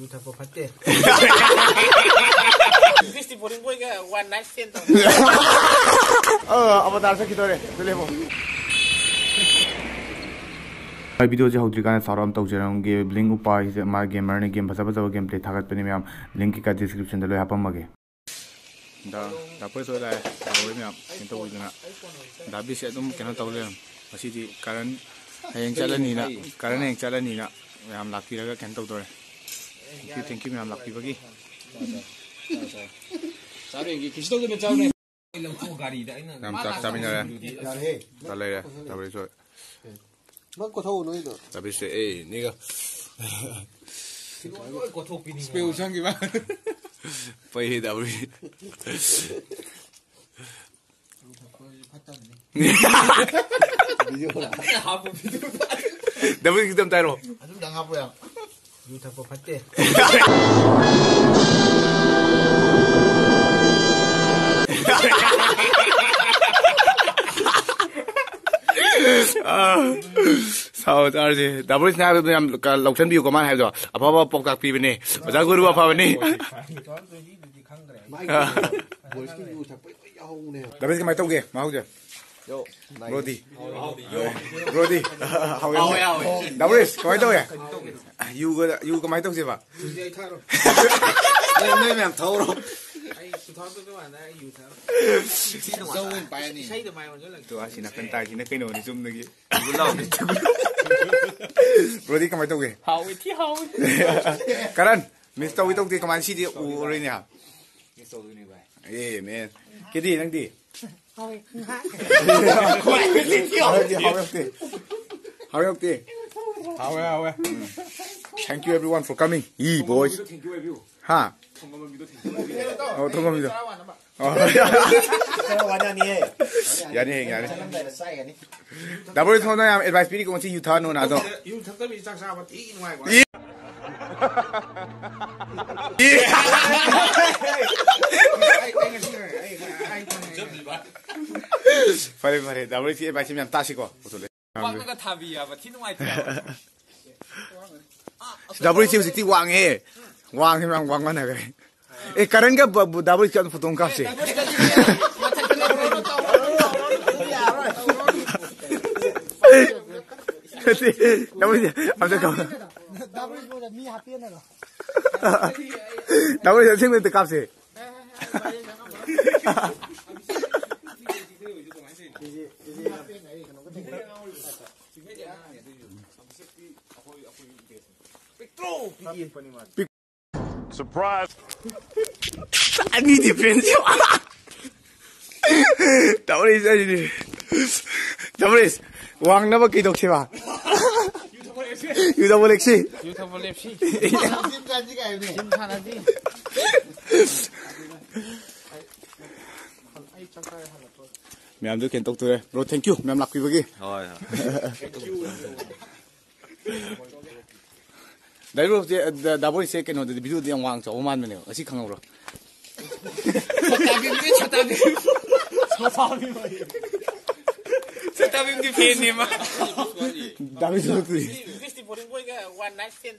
Minta ko pate. English di boring boy ka one night stand. Oh, avatar sa kitore. Dole video जो सारा हम gamer ने game game play link description लो दा तो लाए तौले मैम इन तो से तुम केना तौले मसी दी कारण हेंग चलनीना कारण हेंग चलनीना मैम लाखीरगा Thank you, thank you, mga laki pagi. Sorry, kisito ko mga tawag Tak sama ya. Tak Tali ya, tali so. Mak kau tahu ni tu. Tapi si, eh, ni ke? Kau sang lah. kita. Spesial sangat mah. Payah tak beri. Hahaha. Dapat kita tahu. Aduh, dah ngapu yang. ꯌꯨ ꯊꯛꯄ ꯐꯠꯇꯦ ꯁꯥꯎ ꯆꯥꯔꯁꯦ ꯗꯥꯕꯣꯏꯁꯤꯅ ꯍꯥꯏꯕꯗꯣ ꯌꯥꯝ ꯂꯧꯁꯟꯕꯤꯌꯨ ꯀꯃꯥꯏꯅ ꯍꯥꯏꯕꯗꯣ ꯑꯐꯕ ꯄꯥꯎꯇꯥꯛ ꯄꯤꯕꯅꯦ ꯑꯣꯖꯥ guru ꯑꯐꯕꯅꯤ Yo, nice. Brody. Brody. Hầu yếu. Đâu rồi, có máy tôi à? You có you có máy tôi gì vậy? Nên nên làm thâu rồi. Tôi chỉ là cân tài chỉ là cái nồi zoom được chứ. Brody có máy tôi gì? Hầu thì hầu. Karan, Mr. Tôi tôi thì có máy gì đi u rồi nè. Mr. Tôi nè vậy. Yeah man. Cái gì đang đi? 하회 흥하 하회띠 하회띠 하회 하회 Thank you everyone for coming 이 boys 하 어, 동갑니다. Double is honor am advice pidi kung si you turn on ado. You thak tabi chak sa ba ti in wai kwa. 빨리 말해. 나 우리 팀에 말씀이 좀 따시고. 무슨 왕가 답이야. 뭐 티도 말이야. 더블 팀 시티 왕해. 왕이랑 왕관아 그래. 에 그런 게 더블 팀 보통 값이. 더블 팀 아무튼 가. 더블 팀보다 미 하피에 나가. 더블 팀 생명도 값이. 이제 이제 Surprise! Ani diferencia. Tamaris, ani ni. Tamaris, wang na ba kidok si ba? Yuda boleh si. Yuda boleh si. Sim kaji kaya ni. Sim kana di. Ai, ai, ai, ai, ai, ai, mẹ em đưa kiến tộc từ đây rồi thank you mẹ em lạc quý vị rồi đấy rồi đã bôi xe cái nó ví dụ đi ông hoàng cháu man mình ở xí khăng rồi Você tá vendo de pene, mano? Dá-me tudo isso. Existe por um boi que é one night stand.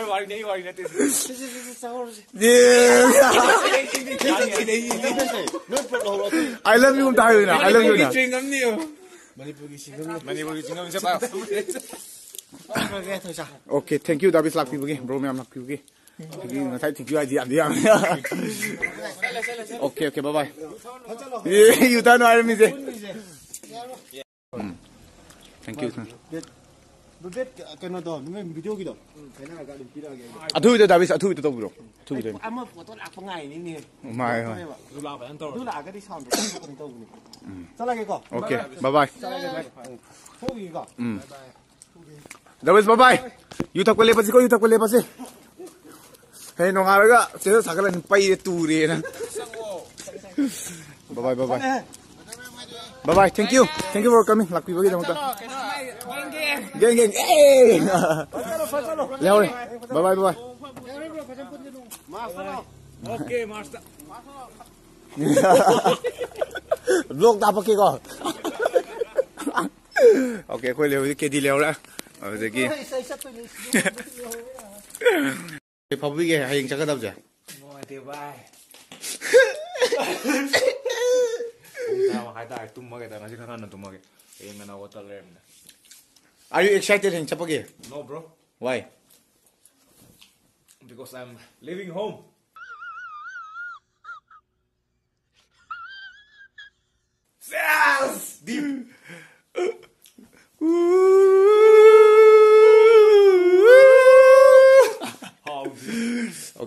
오늘 말이 내일 말이 내 뜻이. I love you tayo na. I love you na. Manipur gising kami. Manipur gising kami sa pa. Okay, thank you. Dapat laki bugi. Bro, may amak bugi. 여기 사이 땡큐 아이디 안 돼요. 오케이 오케이 바이바이. 예, 유탄 알미제. 음. 땡큐. vet kena dah, memang video kita. Kena agak lebih lagi. Atu itu dah bisa, tôi itu tahu bro. Atu itu. Ama foto tôi pengai ni ni. Mai. tôi lah, cái tahu. xong rồi, tôi di sound. Tahu sao lại cái kau? Okay, bye bye. sao lại cái ke kau? Hobi kau. Hmm. Dah bye bye. You tak boleh pasi kau, you tak boleh pasi. Hei, nongar juga. Saya bay đi tour đi na. Bye bye, bye bye. Bye bye. Thank you. Thank you for coming. Lucky, bagi jamu ka. Gang. Hey. Bye bye bye bye. Okay, master. Vlog ta pakai ko. Okay, koi leo ke di leo la. Ozeki. Public ya, hayang cakap apa je? Nói chứ không tumma cái. Em mà nào tao lên. Are you excited heng chapage? No, bro. Why? Because I'm leaving home. Yes! Deep. How deep?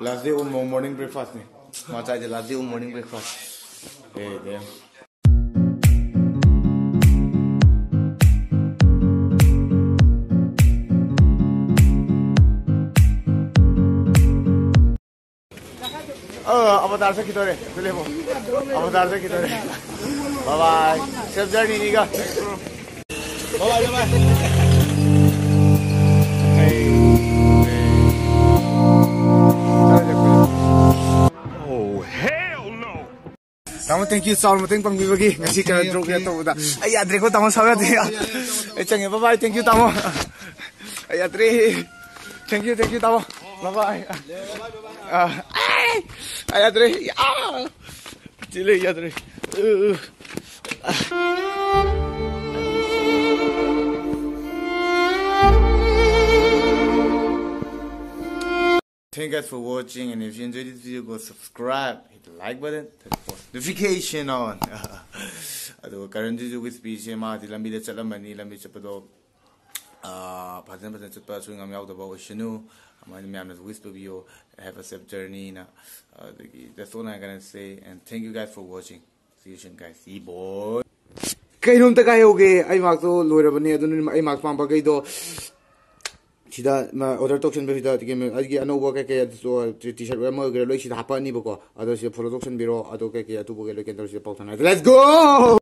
Last day on morning breakfast ni. Mata je last day on morning breakfast. Hey, damn. अवतार से कितोरे चले वो अवतार से कितोरे bye bye safe journey नीगा bye bye Tama, thank you sa mating pangbibagi. Ngasi ka na joke na to. Ay, adre ko, tama sa mga Ay, changi, bye-bye. Thank you, tama. Ay, adre. Thank you, thank you, tama. Bye-bye. Ah, ay, ay, adre. Ah, chile, adre. Thank you guys for watching and if you enjoyed this video go subscribe hit the like button turn the notification on ꯑꯗꯨꯒ ꯀꯔꯟ ꯖꯤꯖꯨꯒꯤ ꯁ꯭ꯄꯤꯁꯦ ꯃꯥꯗꯤ ꯂꯝꯕꯤꯗ ꯆꯠꯂꯝꯕꯅꯤ ꯂꯝꯕꯤ ꯆꯠꯄꯗꯣ ꯐꯖꯅ ꯐꯖꯅ ꯆꯠꯄ ꯑꯁꯣꯏꯉꯥꯝ ꯌꯥꯎꯗꯕ ꯑꯣꯏꯁꯅꯨ ꯑꯗꯨꯃꯥꯏꯅ ꯃꯌꯥꯝꯅꯁꯨ ꯋꯤꯁ ꯇꯧꯕꯤꯌꯣ have a safe journey 나 ꯑꯗꯒꯤ that's all I'm gonna say and thank you guys for watching see you soon guys see you boy ꯀꯩꯅꯣꯝꯇ ꯀꯥꯏꯍꯧꯒꯦ ꯑꯩ ꯃꯥꯔꯛꯇꯣ ꯂꯣꯏꯔꯕꯅꯤ ꯑꯗꯨꯅ ꯑꯩ ꯃꯥꯔꯛ ꯄꯥꯝꯕꯈꯩꯗꯣ ꯁꯤꯗ ꯑꯣꯔꯗꯔ ꯇꯧꯁꯟꯕꯁꯤꯗ ꯑꯩꯒꯤ ꯑꯅꯧꯕ ꯀꯩ ꯀꯩ ꯇꯤ ꯁꯔꯠ ꯑꯃ ꯑꯣꯏꯒꯦꯔꯥ ꯂꯣꯏ ꯁꯤꯗ ꯍꯥꯞꯄꯛꯑꯅꯤꯕꯀꯣ ꯑꯗꯣ ꯁꯤꯗ ꯐꯣꯂꯣ ꯇꯧꯁꯟꯕꯤꯔꯣ ꯑꯗꯣ ꯀꯩ ꯀꯩ ꯑꯇꯣꯞꯄ ꯀꯩ ꯂꯣꯏ ꯀꯩꯅꯣ ꯇꯧꯔ ꯁꯤꯗ ꯄꯥꯎ ꯊꯥꯅꯔꯁꯦ ꯂꯦꯠꯁ ꯒꯣ